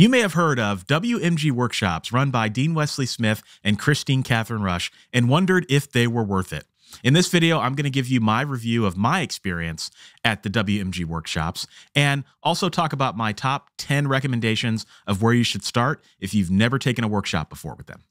You may have heard of WMG workshops run by Dean Wesley Smith and Kristine Kathryn Rusch and wondered if they were worth it. In this video, I'm going to give you my review of my experience at the WMG workshops and also talk about my top 10 recommendations of where you should start if you've never taken a workshop before with them.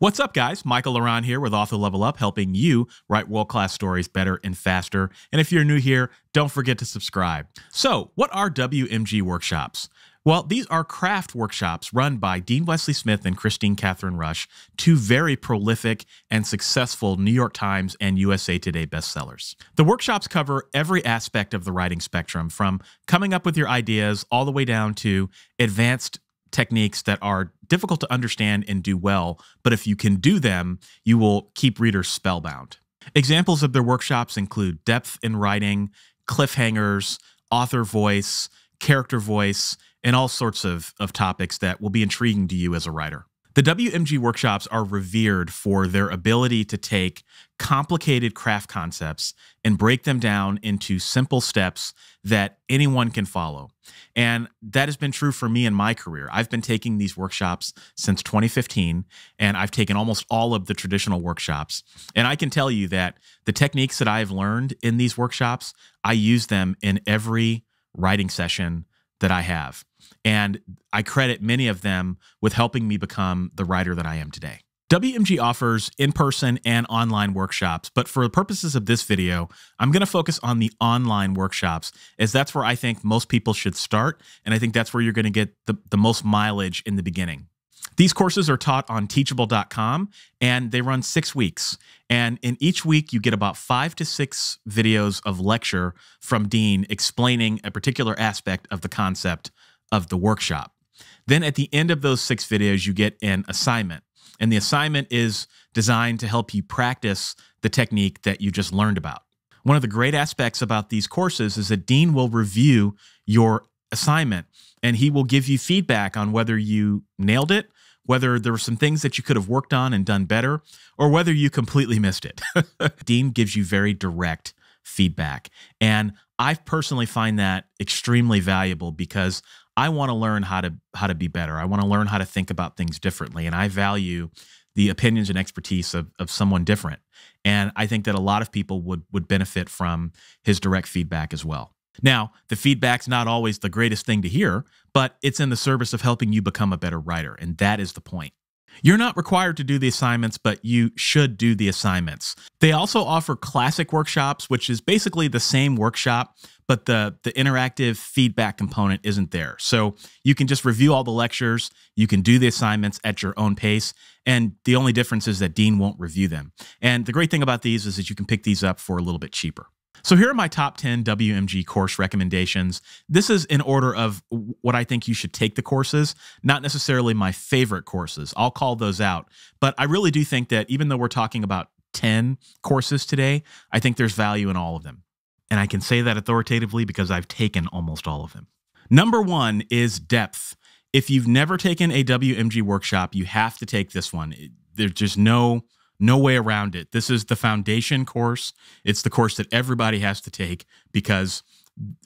What's up, guys? Michael La Ronn here with Author Level Up, helping you write world class stories better and faster. And if you're new here, don't forget to subscribe. So, what are WMG workshops? Well, these are craft workshops run by Dean Wesley Smith and Kristine Kathryn Rusch, two very prolific and successful New York Times and USA Today bestsellers. The workshops cover every aspect of the writing spectrum, from coming up with your ideas all the way down to advanced techniques that are difficult to understand and do well, but if you can do them, you will keep readers spellbound. Examples of their workshops include depth in writing, cliffhangers, author voice, character voice, and all sorts of, of topics that will be intriguing to you as a writer. The WMG workshops are revered for their ability to take complicated craft concepts and break them down into simple steps that anyone can follow. And that has been true for me in my career. I've been taking these workshops since 2015, and I've taken almost all of the traditional workshops. And I can tell you that the techniques that I've learned in these workshops, I use them in every writing session that I have. And I credit many of them with helping me become the writer that I am today. WMG offers in person and online workshops, but for the purposes of this video, I'm going to focus on the online workshops, as that's where I think most people should start. And I think that's where you're going to get the, the most mileage in the beginning. These courses are taught on teachable.com and they run six weeks. And in each week, you get about five to six videos of lecture from Dean explaining a particular aspect of the concept of the workshop. Then at the end of those six videos, you get an assignment. And the assignment is designed to help you practice the technique that you just learned about. One of the great aspects about these courses is that Dean will review your assignment and he will give you feedback on whether you nailed it, whether there were some things that you could have worked on and done better, or whether you completely missed it. Dean gives you very direct feedback. And I personally find that extremely valuable because I want to learn how to how to be better. I want to learn how to think about things differently. And I value the opinions and expertise of, of someone different. And I think that a lot of people would would benefit from his direct feedback as well. Now, the feedback's not always the greatest thing to hear, but it's in the service of helping you become a better writer. And that is the point. You're not required to do the assignments, but you should do the assignments. They also offer classic workshops, which is basically the same workshop, but the, the interactive feedback component isn't there. So you can just review all the lectures, you can do the assignments at your own pace, and the only difference is that Dean won't review them. And the great thing about these is that you can pick these up for a little bit cheaper. So here are my top 10 WMG course recommendations. This is in order of what I think you should take the courses, not necessarily my favorite courses. I'll call those out. But I really do think that even though we're talking about 10 courses today, I think there's value in all of them. And I can say that authoritatively because I've taken almost all of them. Number one is depth. If you've never taken a WMG workshop, you have to take this one. There's just no no way around it. This is the foundation course. It's the course that everybody has to take because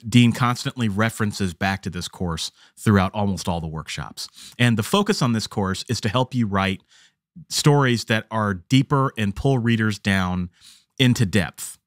Dean constantly references back to this course throughout almost all the workshops. And the focus on this course is to help you write stories that are deeper and pull readers down into depth.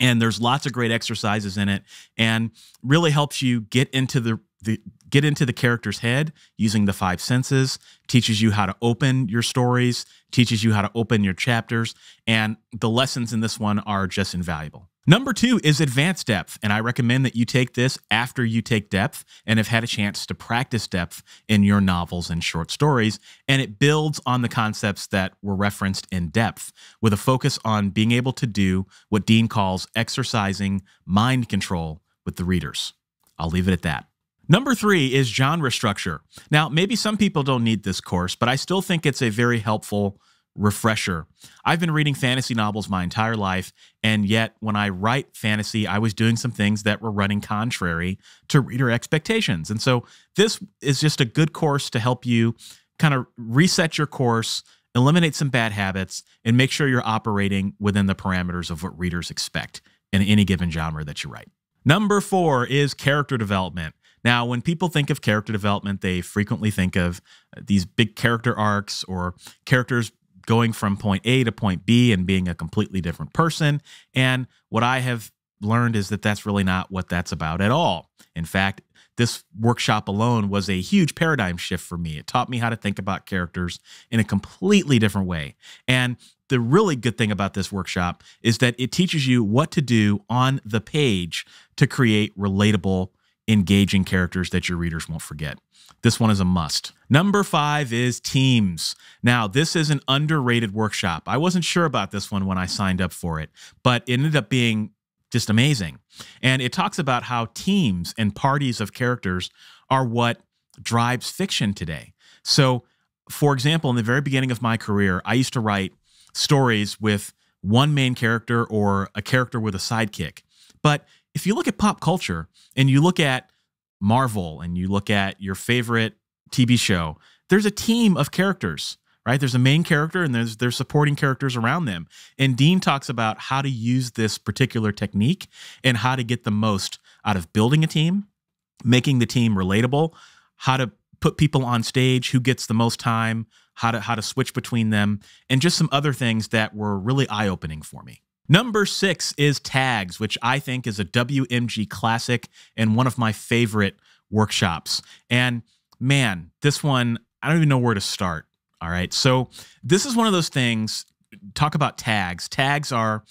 And there's lots of great exercises in it and really helps you get into the the get into the character's head using the five senses teaches you how to open your stories teaches you how to open your chapters and the lessons in this one are just invaluable. Number two is advanced depth and i recommend that you take this after you take depth and have had a chance to practice depth in your novels and short stories and it builds on the concepts that were referenced in depth with a focus on being able to do what dean calls exercising mind control with the readers. I'll leave it at that Number three is genre structure. Now, maybe some people don't need this course, but I still think it's a very helpful refresher. I've been reading fantasy novels my entire life, and yet when I write fantasy, I was doing some things that were running contrary to reader expectations. And so this is just a good course to help you kind of reset your course, eliminate some bad habits, and make sure you're operating within the parameters of what readers expect in any given genre that you write. Number four is character development. Now, when people think of character development, they frequently think of uh, these big character arcs or characters going from point A to point B and being a completely different person. And what I have learned is that that's really not what that's about at all. In fact, this workshop alone was a huge paradigm shift for me. It taught me how to think about characters in a completely different way. And the really good thing about this workshop is that it teaches you what to do on the page to create relatable, engaging characters that your readers won't forget. This one is a must. Number five is teams. Now, this is an underrated workshop. I wasn't sure about this one when I signed up for it, but it ended up being just amazing. And it talks about how teams and parties of characters are what drives fiction today. So, for example, in the very beginning of my career, I used to write stories with one main character or a character with a sidekick. But if you look at pop culture and you look at Marvel and you look at your favorite TV show, there's a team of characters right? There's a main character and there's there's supporting characters around them. And Dean talks about how to use this particular technique and how to get the most out of building a team, making the team relatable, how to put people on stage, who gets the most time, how to how to switch between them, and just some other things that were really eye-opening for me. Number six is tags, which I think is a WMG classic and one of my favorite workshops. And man, this one, I don't even know where to start. All right. So this is one of those things. Talk about tags. Tags are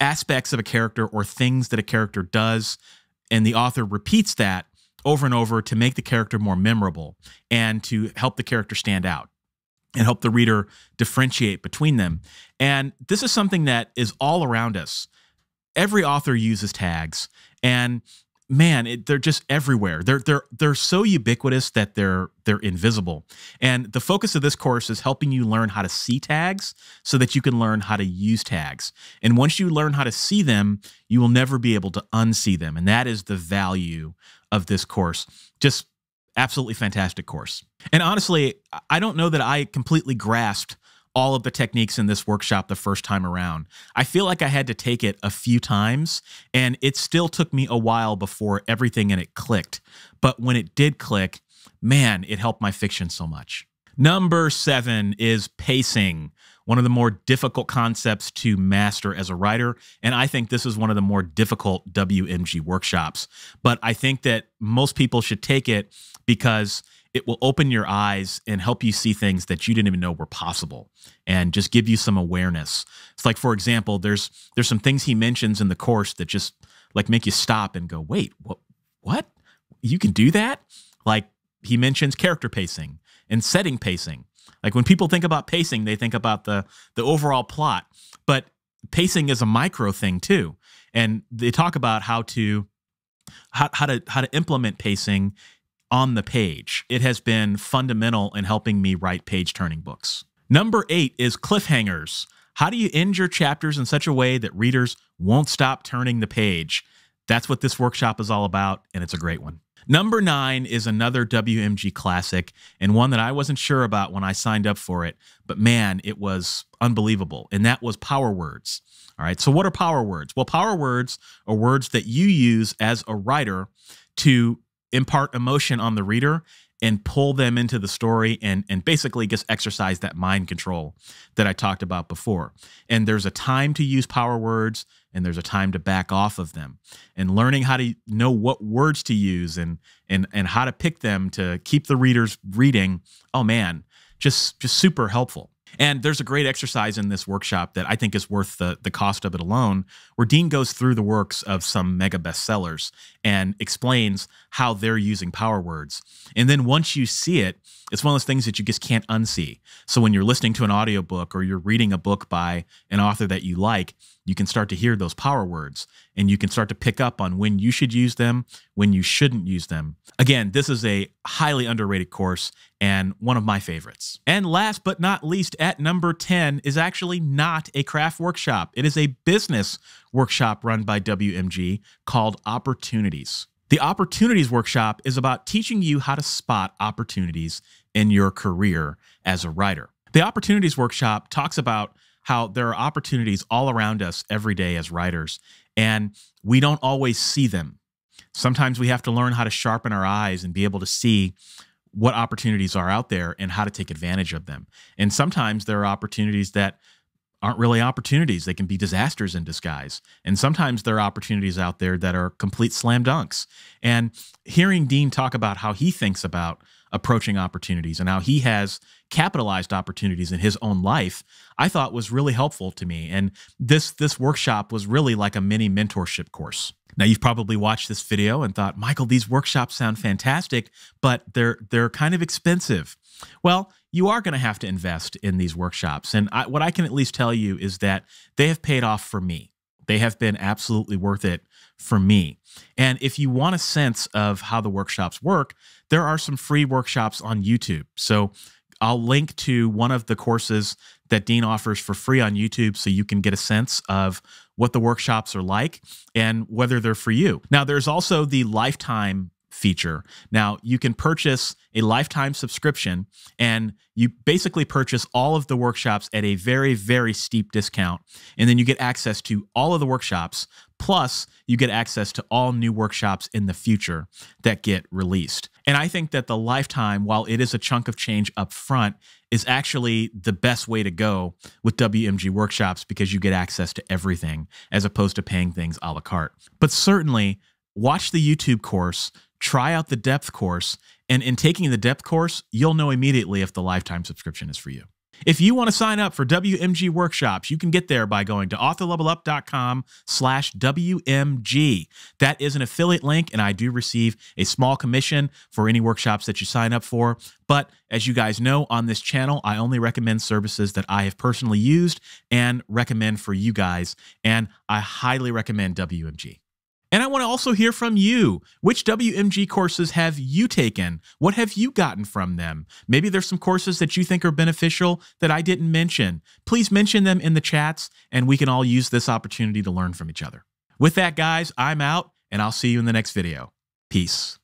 aspects of a character or things that a character does, and the author repeats that over and over to make the character more memorable and to help the character stand out and help the reader differentiate between them. And this is something that is all around us. Every author uses tags, and man, it, they're just everywhere. They're they're they're so ubiquitous that they're they're invisible. And the focus of this course is helping you learn how to see tags so that you can learn how to use tags. And once you learn how to see them, you will never be able to unsee them. And that is the value of this course. Just absolutely fantastic course. And honestly, I don't know that I completely grasped all of the techniques in this workshop the first time around. I feel like I had to take it a few times, and it still took me a while before everything in it clicked. But when it did click, man, it helped my fiction so much. Number seven is pacing, one of the more difficult concepts to master as a writer. And I think this is one of the more difficult WMG workshops. But I think that most people should take it because it will open your eyes and help you see things that you didn't even know were possible and just give you some awareness. It's like for example, there's there's some things he mentions in the course that just like make you stop and go, "Wait, what what? You can do that?" Like he mentions character pacing and setting pacing. Like when people think about pacing, they think about the the overall plot, but pacing is a micro thing too. And they talk about how to how, how to how to implement pacing on the page. It has been fundamental in helping me write page turning books. Number eight is cliffhangers. How do you end your chapters in such a way that readers won't stop turning the page? That's what this workshop is all about, and it's a great one. Number nine is another WMG classic and one that I wasn't sure about when I signed up for it, but man, it was unbelievable. And that was power words. All right. So, what are power words? Well, power words are words that you use as a writer to impart emotion on the reader and pull them into the story and and basically just exercise that mind control that I talked about before. And there's a time to use power words and there's a time to back off of them. And learning how to know what words to use and and and how to pick them to keep the readers reading, oh man, just just super helpful. And there's a great exercise in this workshop that I think is worth the, the cost of it alone, where Dean goes through the works of some mega bestsellers and explains how they're using power words. And then once you see it, it's one of those things that you just can't unsee. So when you're listening to an audiobook or you're reading a book by an author that you like, you can start to hear those power words and you can start to pick up on when you should use them, when you shouldn't use them. Again, this is a highly underrated course and one of my favorites. And last but not least, at number 10 is actually not a craft workshop. It is a business workshop run by WMG called Opportunities. The Opportunities Workshop is about teaching you how to spot opportunities in your career as a writer. The Opportunities Workshop talks about how there are opportunities all around us every day as writers, and we don't always see them. Sometimes we have to learn how to sharpen our eyes and be able to see what opportunities are out there and how to take advantage of them. And sometimes there are opportunities that aren't really opportunities. They can be disasters in disguise. And sometimes there are opportunities out there that are complete slam dunks. And hearing Dean talk about how he thinks about approaching opportunities and how he has capitalized opportunities in his own life, I thought was really helpful to me. And this this workshop was really like a mini mentorship course. Now you've probably watched this video and thought, Michael, these workshops sound fantastic, but they're they're kind of expensive. Well, you are going to have to invest in these workshops. And I, what I can at least tell you is that they have paid off for me. They have been absolutely worth it for me. And if you want a sense of how the workshops work, there are some free workshops on YouTube. So I'll link to one of the courses that Dean offers for free on YouTube so you can get a sense of what the workshops are like and whether they're for you. Now, there's also the lifetime feature. Now, you can purchase a lifetime subscription and you basically purchase all of the workshops at a very, very steep discount. And then you get access to all of the workshops. Plus, you get access to all new workshops in the future that get released. And I think that the lifetime, while it is a chunk of change up front, is actually the best way to go with WMG workshops because you get access to everything as opposed to paying things a la carte. But certainly, watch the YouTube course try out the depth course. And in taking the depth course, you'll know immediately if the lifetime subscription is for you. If you want to sign up for WMG workshops, you can get there by going to authorlevelup.com slash WMG. That is an affiliate link, and I do receive a small commission for any workshops that you sign up for. But as you guys know, on this channel, I only recommend services that I have personally used and recommend for you guys. And I highly recommend WMG. And I want to also hear from you. Which WMG courses have you taken? What have you gotten from them? Maybe there's some courses that you think are beneficial that I didn't mention. Please mention them in the chats, and we can all use this opportunity to learn from each other. With that, guys, I'm out, and I'll see you in the next video. Peace.